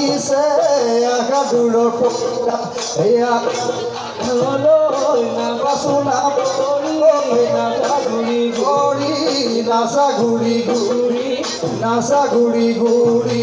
আহিছে এয়া দূৰৰ পৰা এয়াচুনাগুৰি গৰি নাচা ঘূৰি ঘূৰি নাচা ঘূৰি ঘূৰি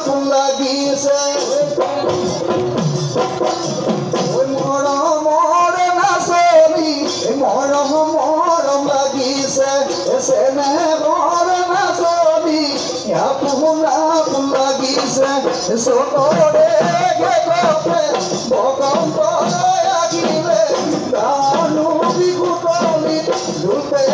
আগুন লাগিয়েছে? ওই মর মর না সরি মর মর লাগিয়েছে। এসে মর না সরি আগিলে দানু বিগুতলি লুটে